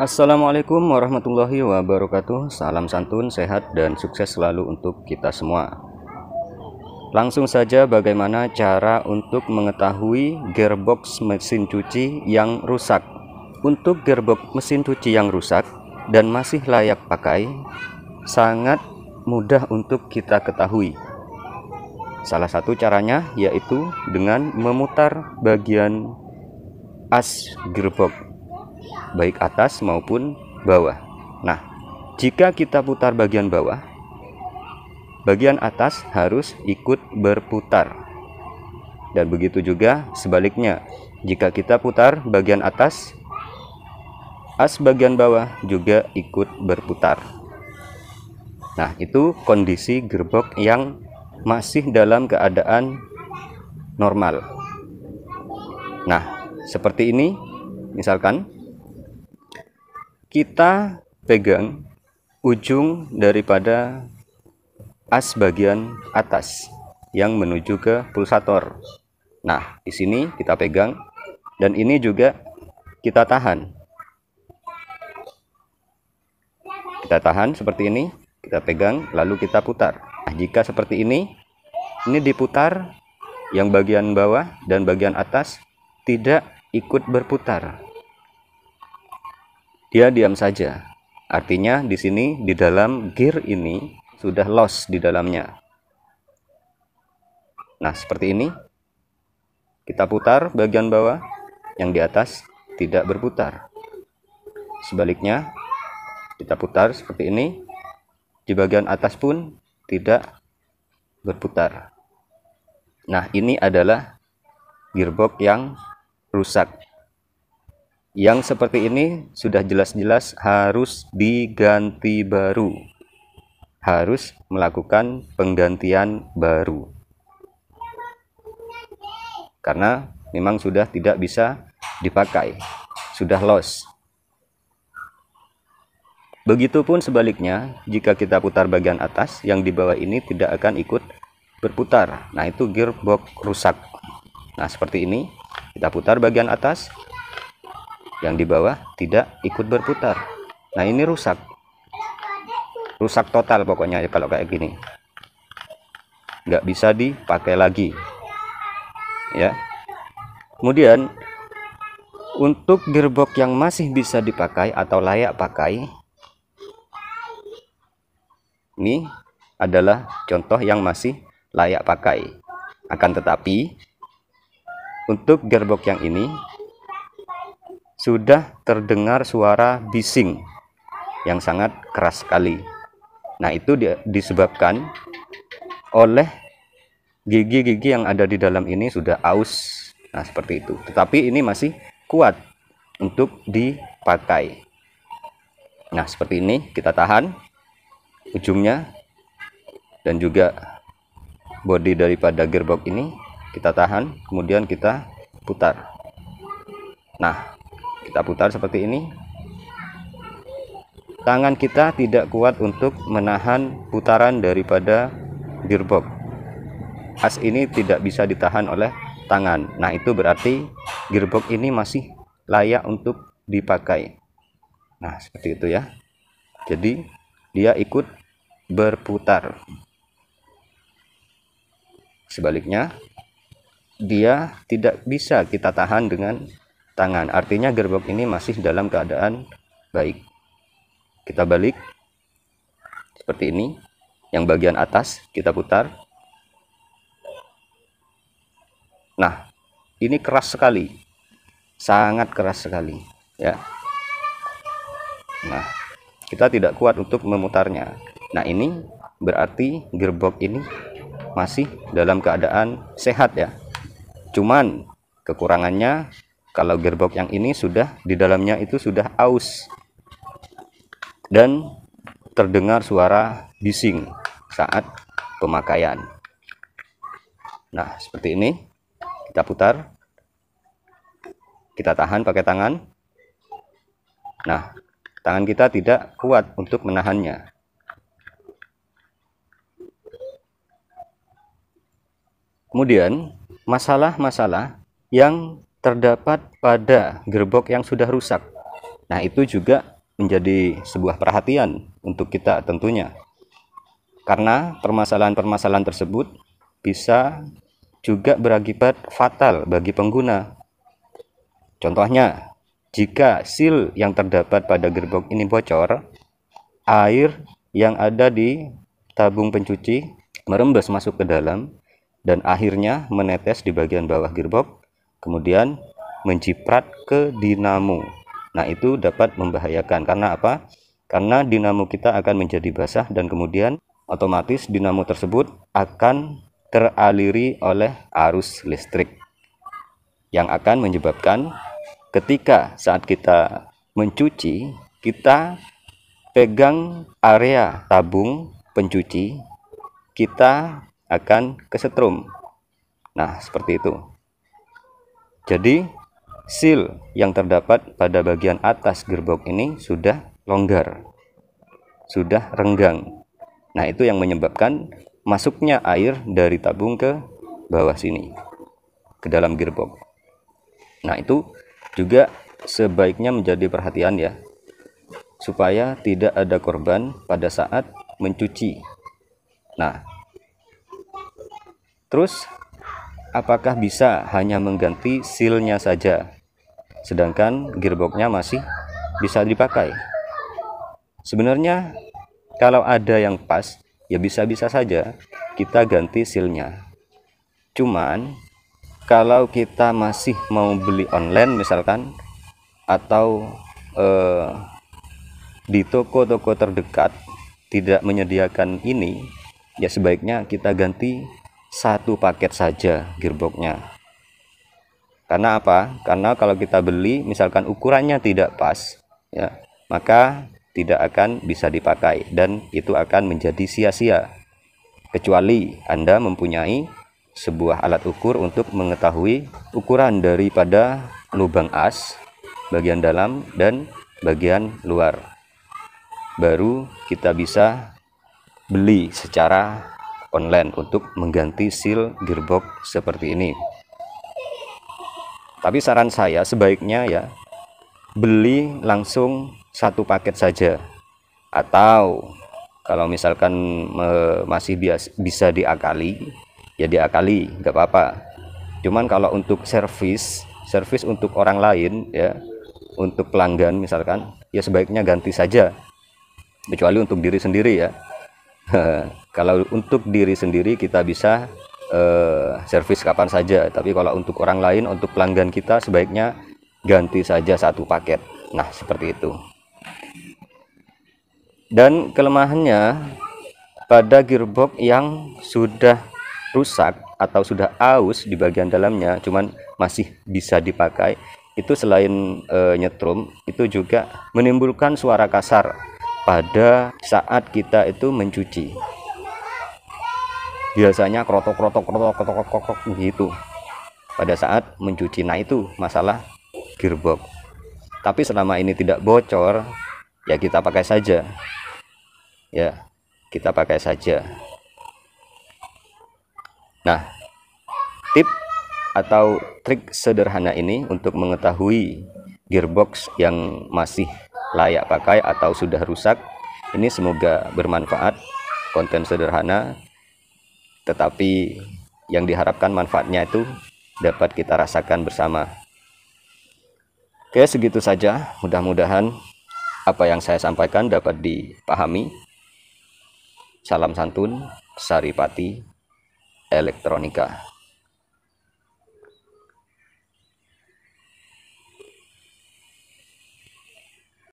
Assalamualaikum warahmatullahi wabarakatuh. Salam santun, sehat, dan sukses selalu untuk kita semua. Langsung saja bagaimana cara untuk mengetahui gearbox mesin cuci yang rusak. Untuk gearbox mesin cuci yang rusak dan masih layak pakai Sangat mudah untuk kita ketahui. Salah satu caranya yaitu dengan memutar bagian as gearbox baik atas maupun bawah. Nah, jika kita putar bagian bawah, bagian atas harus ikut berputar. Dan begitu juga sebaliknya, jika kita putar bagian atas, as bagian bawah juga ikut berputar. Nah, itu kondisi gerbok yang masih dalam keadaan normal. Nah, seperti ini, misalkan kita pegang ujung daripada as bagian atas yang menuju ke pulsator. Nah, di sini kita pegang dan ini juga kita tahan. Kita tahan seperti ini, kita pegang lalu kita putar. Nah, jika seperti ini, ini diputar yang bagian bawah dan bagian atas tidak ikut berputar dia diam saja. Artinya di sini di dalam gear ini sudah loss di dalamnya. Nah, seperti ini. Kita putar bagian bawah, yang di atas tidak berputar. Sebaliknya, kita putar seperti ini. Di bagian atas pun tidak berputar. Nah, ini adalah gearbox yang rusak yang seperti ini sudah jelas-jelas harus diganti baru. Harus melakukan penggantian baru. Karena memang sudah tidak bisa dipakai. Sudah loss begitupun sebaliknya jika kita putar bagian atas yang di bawah ini tidak akan ikut berputar. Nah itu gearbox rusak. Nah seperti ini. Kita putar bagian atas yang di bawah tidak ikut berputar. Nah ini rusak. Rusak total pokoknya ya kalau kayak gini. Nggak bisa dipakai lagi. Ya. Kemudian untuk gearbox yang masih bisa dipakai atau layak pakai ini adalah contoh yang masih layak pakai. Akan tetapi untuk gearbox yang ini sudah terdengar suara bising yang sangat keras sekali. Nah, itu disebabkan oleh gigi-gigi yang ada di dalam ini sudah aus. Nah, seperti itu. Tetapi ini masih kuat untuk dipakai. Nah, seperti ini kita tahan ujungnya dan juga bodi daripada gearbox ini kita tahan, kemudian kita putar. Nah, kita putar seperti ini. Tangan kita tidak kuat untuk menahan putaran daripada gearbox. As ini tidak bisa ditahan oleh tangan. Nah itu berarti gearbox ini masih layak untuk dipakai. Nah seperti itu ya. Jadi dia ikut berputar. Sebaliknya dia tidak bisa kita tahan dengan tangan. Artinya gearbox ini masih dalam keadaan baik. Kita balik seperti ini. Yang bagian atas kita putar. Nah ini keras sekali. Sangat keras sekali ya. Nah kita tidak kuat untuk memutarnya. Nah ini berarti gearbox ini masih dalam keadaan sehat ya. Cuman kekurangannya kalau gearbox yang ini sudah di dalamnya itu sudah aus. Dan terdengar suara bising saat pemakaian. Nah seperti ini. Kita putar. Kita tahan pakai tangan. Nah tangan kita tidak kuat untuk menahannya. Kemudian masalah-masalah yang terdapat pada gearbox yang sudah rusak. Nah, itu juga menjadi sebuah perhatian untuk kita tentunya. Karena permasalahan-permasalahan tersebut bisa juga berakibat fatal bagi pengguna. Contohnya, jika seal yang terdapat pada gearbox ini bocor, air yang ada di tabung pencuci merembes masuk ke dalam dan akhirnya menetes di bagian bawah gearbox, kemudian menciprat ke dinamo Nah, itu dapat membahayakan. Karena apa? Karena dinamo kita akan menjadi basah dan kemudian otomatis dinamo tersebut akan teraliri oleh arus listrik yang akan menyebabkan ketika saat kita mencuci kita pegang area tabung pencuci kita akan kesetrum. Nah seperti itu jadi seal yang terdapat pada bagian atas gearbox ini sudah longgar, sudah renggang. Nah, itu yang menyebabkan masuknya air dari tabung ke bawah sini, ke dalam gearbox. Nah, itu juga sebaiknya menjadi perhatian ya, supaya tidak ada korban pada saat mencuci. Nah, terus apakah bisa hanya mengganti sealnya saja? sedangkan gearboxnya masih bisa dipakai sebenarnya kalau ada yang pas ya bisa-bisa saja kita ganti sealnya cuman kalau kita masih mau beli online misalkan atau eh, di toko-toko terdekat tidak menyediakan ini ya sebaiknya kita ganti satu paket saja gearboxnya karena apa? Karena kalau kita beli misalkan ukurannya tidak pas, ya, maka tidak akan bisa dipakai dan itu akan menjadi sia-sia. Kecuali Anda mempunyai sebuah alat ukur untuk mengetahui ukuran daripada lubang as bagian dalam dan bagian luar. Baru kita bisa beli secara online untuk mengganti seal gearbox seperti ini. Tapi saran saya sebaiknya ya beli langsung satu paket saja. Atau kalau misalkan masih bias, bisa diakali ya diakali nggak apa-apa. Cuman kalau untuk servis servis untuk orang lain ya untuk pelanggan misalkan ya sebaiknya ganti saja. Kecuali untuk diri sendiri ya kalau untuk diri sendiri kita bisa uh, servis kapan saja. Tapi kalau untuk orang lain untuk pelanggan kita sebaiknya ganti saja satu paket. Nah seperti itu. Dan kelemahannya pada gearbox yang sudah rusak atau sudah aus di bagian dalamnya cuman masih bisa dipakai itu selain e, nyetrum itu juga menimbulkan suara kasar pada saat kita itu mencuci. Biasanya krotok krotok krotok krotok krotok gitu. Pada saat mencuci nah itu masalah gearbox. Tapi selama ini tidak bocor ya kita pakai saja. Ya kita pakai saja. Nah tip atau trik sederhana ini untuk mengetahui gearbox yang masih layak pakai atau sudah rusak ini semoga bermanfaat konten sederhana tetapi yang diharapkan manfaatnya itu dapat kita rasakan bersama. Oke, segitu saja. Mudah-mudahan apa yang saya sampaikan dapat dipahami. Salam santun, Saripati Elektronika.